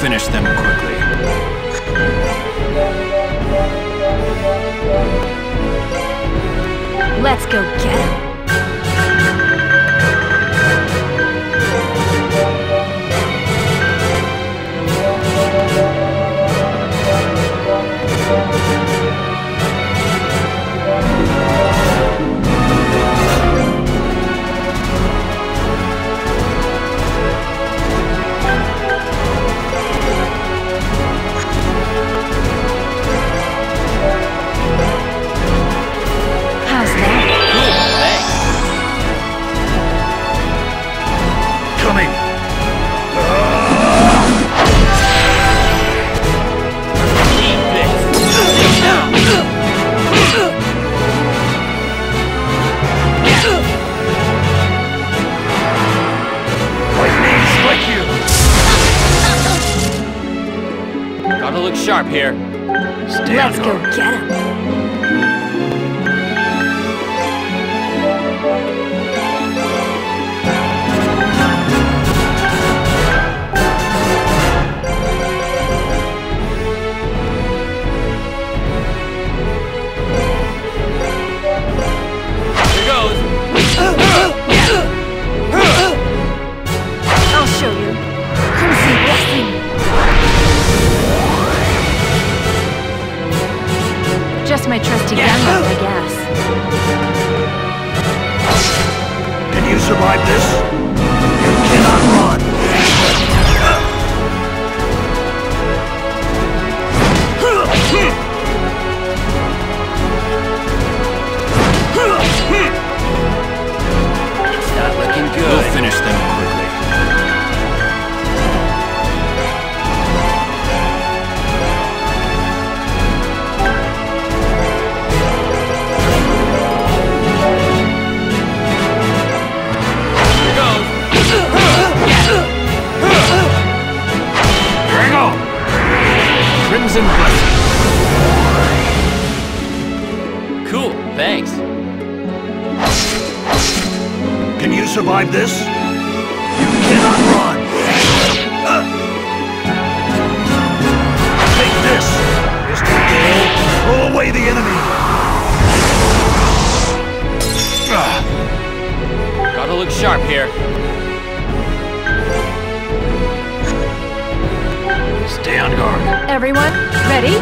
finish them quickly. Let's go get him. Sharp here. Stay Let's go get him. My trusty gunman, I guess. Can you survive this? Survive this? You cannot run. Uh. Take this, Mr. Gale. Throw away the enemy. Gotta look sharp here. Stay on guard. Everyone, ready?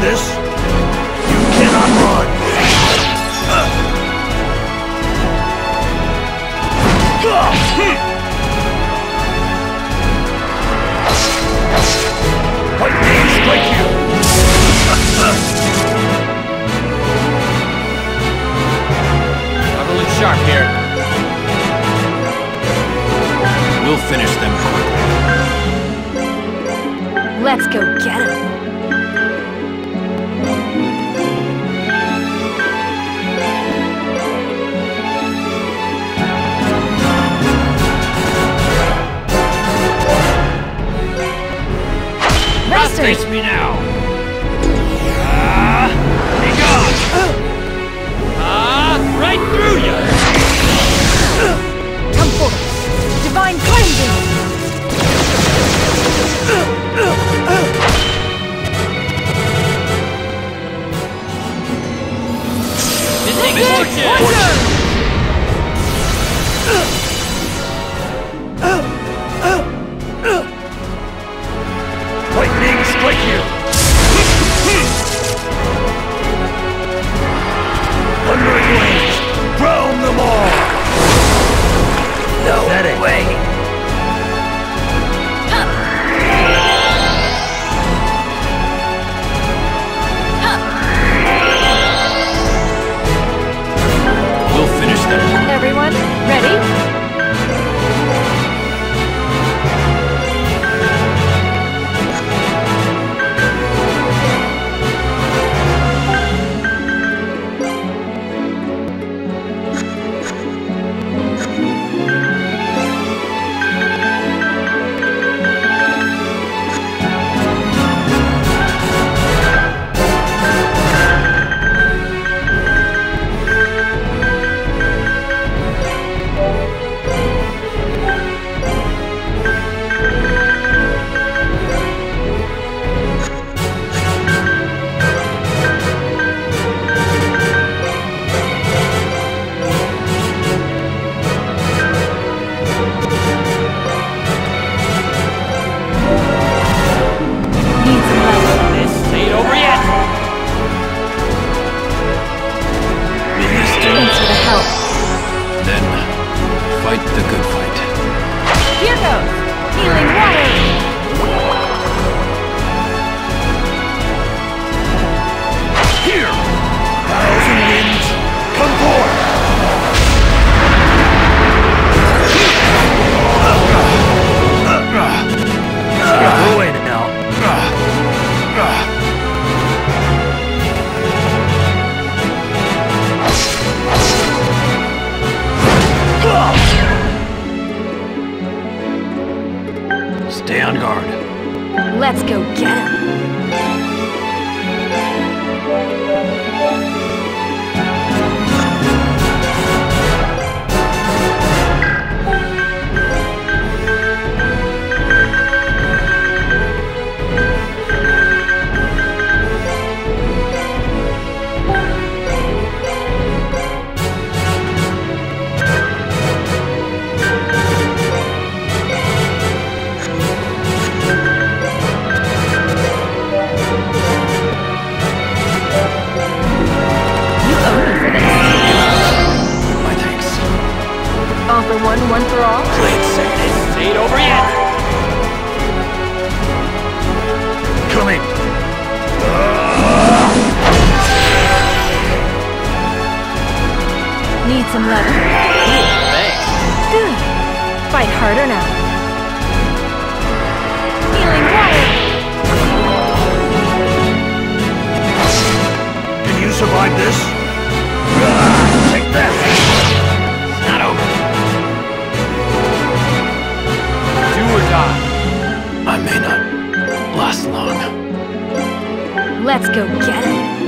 this? You cannot run! Lightning strike you! Gotta look sharp here. We'll finish them. Let's go get him. Face me now! Get him! one for all? Play safe. This ain't over yet! Coming! Need some leather? Good. Fight harder now. Healing water. Can you survive this? Let's go get it.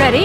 Ready?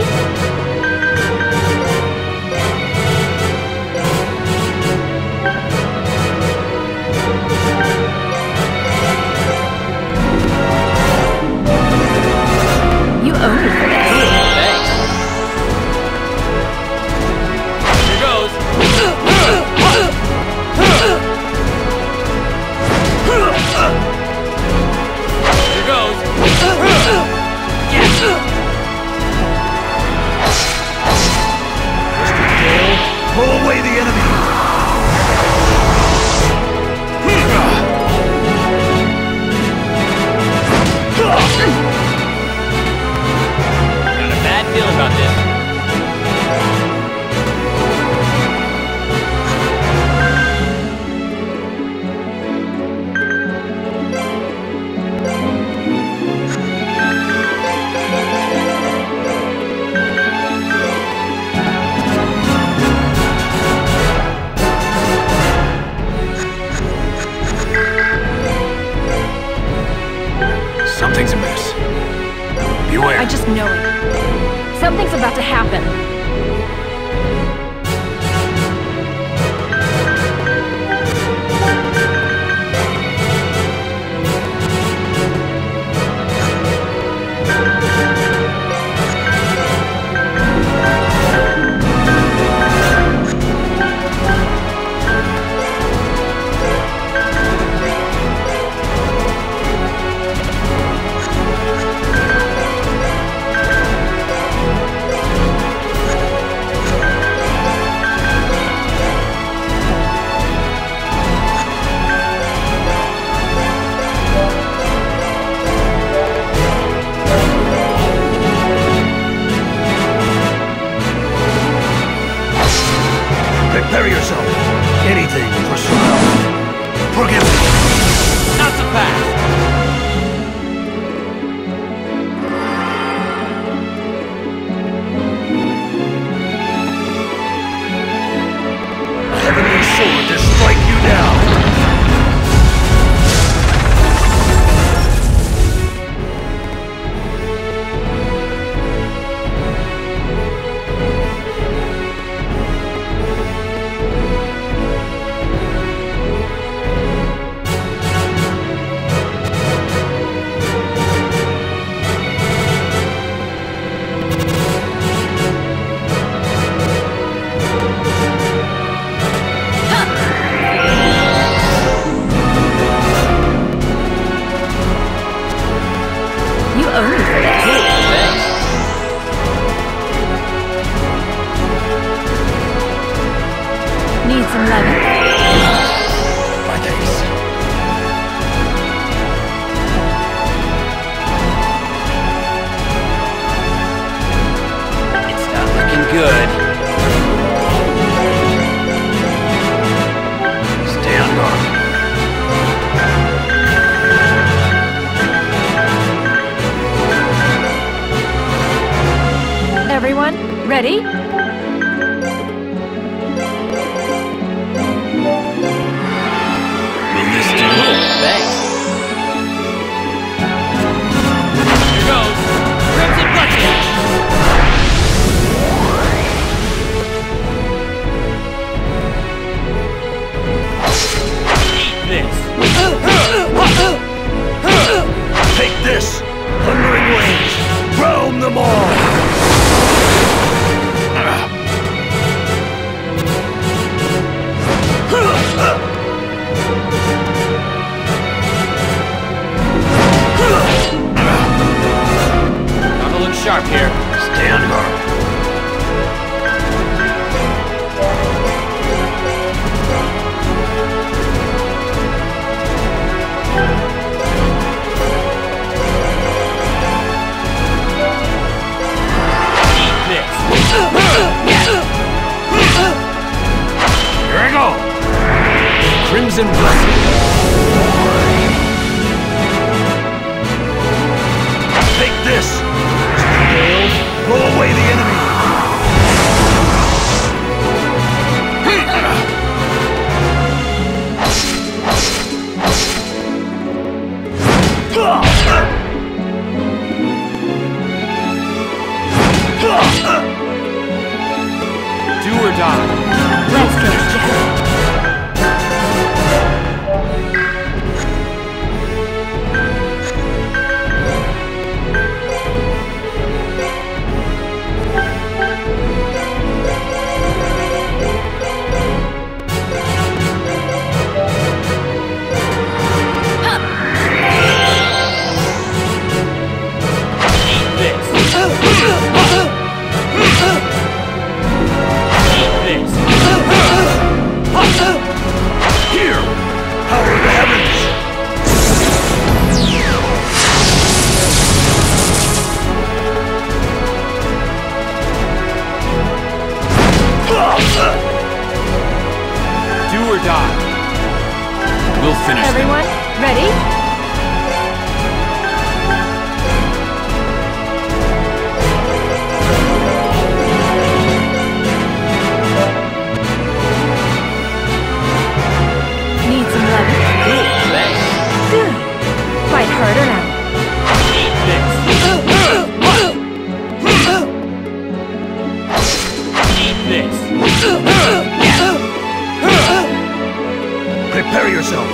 Prepare yourself.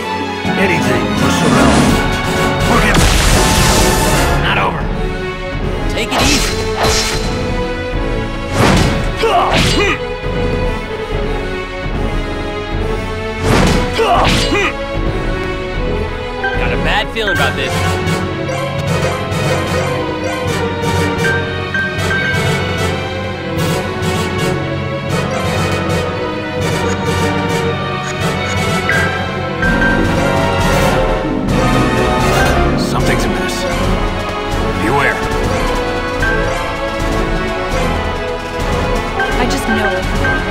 Anything for Sorel. Work it. Not over. Take it easy. Got a bad feeling about this. Beware. I just know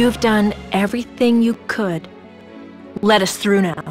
You've done everything you could. Let us through now.